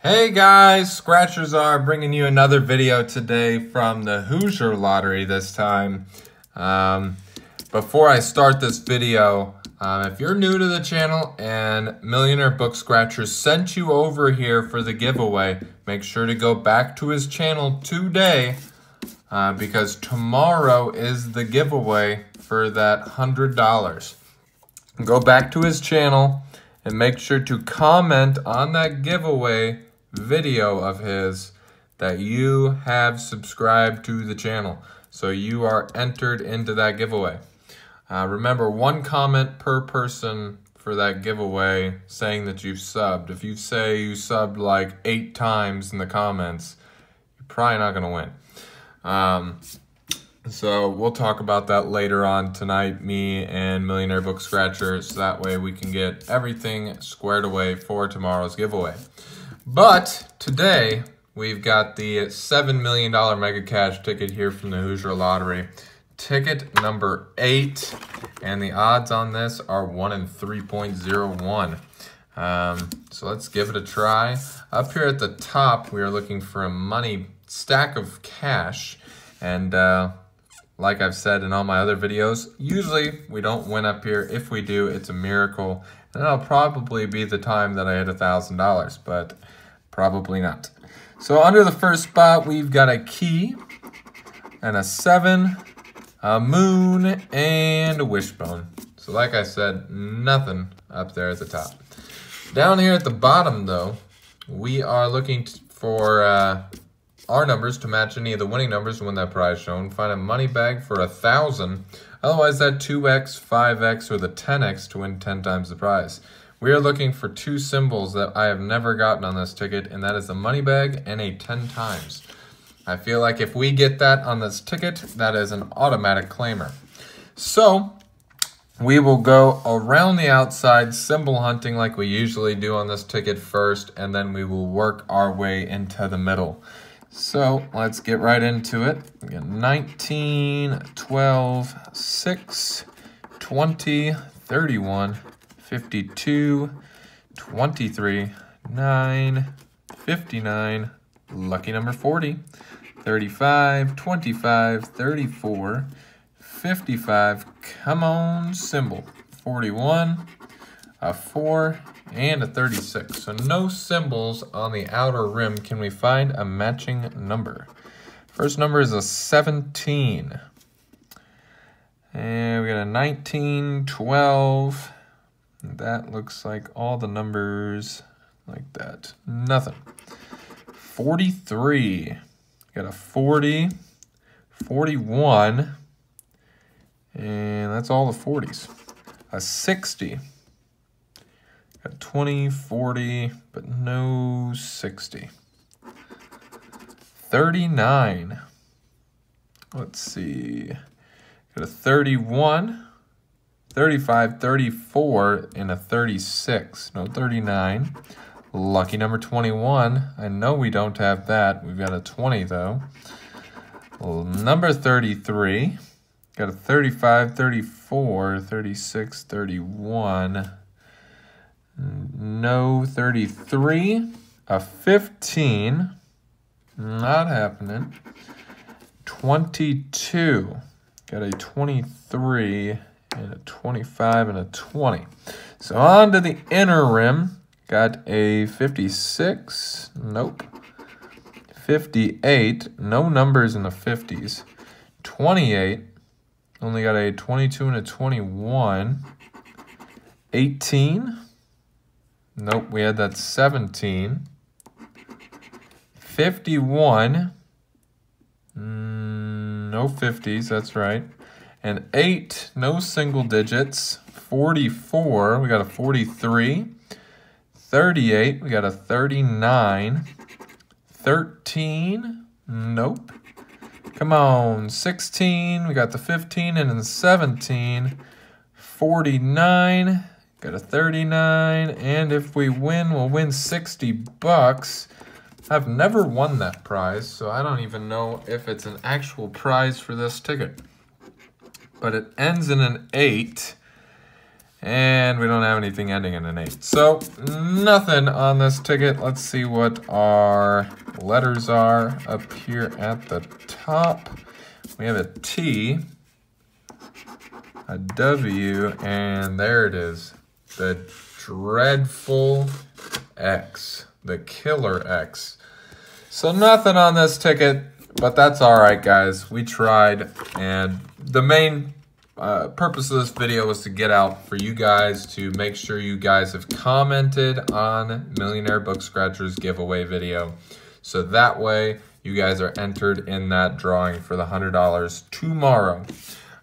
Hey guys, Scratcher Czar bringing you another video today from the Hoosier Lottery this time. Um, before I start this video, um, if you're new to the channel and Millionaire Book Scratchers sent you over here for the giveaway, make sure to go back to his channel today uh, because tomorrow is the giveaway for that $100. Go back to his channel and make sure to comment on that giveaway video of his that you have subscribed to the channel. So you are entered into that giveaway. Uh, remember, one comment per person for that giveaway saying that you've subbed. If you say you subbed like eight times in the comments, you're probably not going to win. Um, so we'll talk about that later on tonight, me and Millionaire Book Scratcher, so that way we can get everything squared away for tomorrow's giveaway. But today, we've got the $7 million Mega Cash ticket here from the Hoosier Lottery. Ticket number eight, and the odds on this are 1 in 3.01. Um, so let's give it a try. Up here at the top, we are looking for a money stack of cash. And uh, like I've said in all my other videos, usually we don't win up here. If we do, it's a miracle. And that'll probably be the time that I hit a $1,000, but probably not. So under the first spot, we've got a key and a seven, a moon, and a wishbone. So like I said, nothing up there at the top. Down here at the bottom, though, we are looking for uh, our numbers to match any of the winning numbers to win that prize shown. Find a money bag for a thousand. Otherwise, that 2x, 5x, or the 10x to win 10 times the prize. We are looking for two symbols that I have never gotten on this ticket, and that is the money bag and a 10 times. I feel like if we get that on this ticket, that is an automatic claimer. So, we will go around the outside symbol hunting like we usually do on this ticket first, and then we will work our way into the middle. So let's get right into it. We got 19, 12, 6, 20, 31, 52, 23, 9, 59, lucky number 40, 35, 25, 34, 55, come on, symbol, 41, a 4, and a 36. So no symbols on the outer rim. Can we find a matching number? First number is a 17. And we got a 19, 12. That looks like all the numbers like that. Nothing. 43. Got a 40, 41, and that's all the 40s. A 60. Got 20, 40, but no 60. 39. Let's see. Got a 31, 35, 34, and a 36. No 39. Lucky number 21. I know we don't have that. We've got a 20, though. Number 33. Got a 35, 34, 36, 31. No 33. A 15. Not happening. 22. Got a 23 and a 25 and a 20. So on to the inner rim. Got a 56. Nope. 58. No numbers in the 50s. 28. Only got a 22 and a 21. 18. Nope, we had that 17. 51. Mm, no 50s, that's right. And 8, no single digits. 44, we got a 43. 38, we got a 39. 13, nope. Come on, 16, we got the 15 and then 17. 49, Got a 39, and if we win, we'll win 60 bucks. I've never won that prize, so I don't even know if it's an actual prize for this ticket. But it ends in an 8, And we don't have anything ending in an 8. So, nothing on this ticket. Let's see what our letters are up here at the top. We have a T, a W, and there it is. The dreadful X, the killer X. So nothing on this ticket, but that's all right, guys. We tried, and the main uh, purpose of this video was to get out for you guys to make sure you guys have commented on Millionaire Book Scratchers giveaway video. So that way you guys are entered in that drawing for the $100 tomorrow.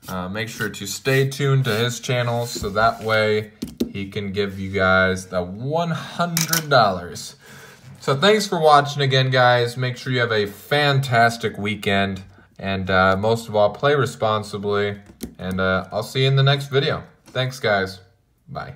Uh, make sure to stay tuned to his channel so that way he can give you guys the $100. So thanks for watching again, guys. Make sure you have a fantastic weekend. And uh, most of all, play responsibly. And uh, I'll see you in the next video. Thanks, guys. Bye.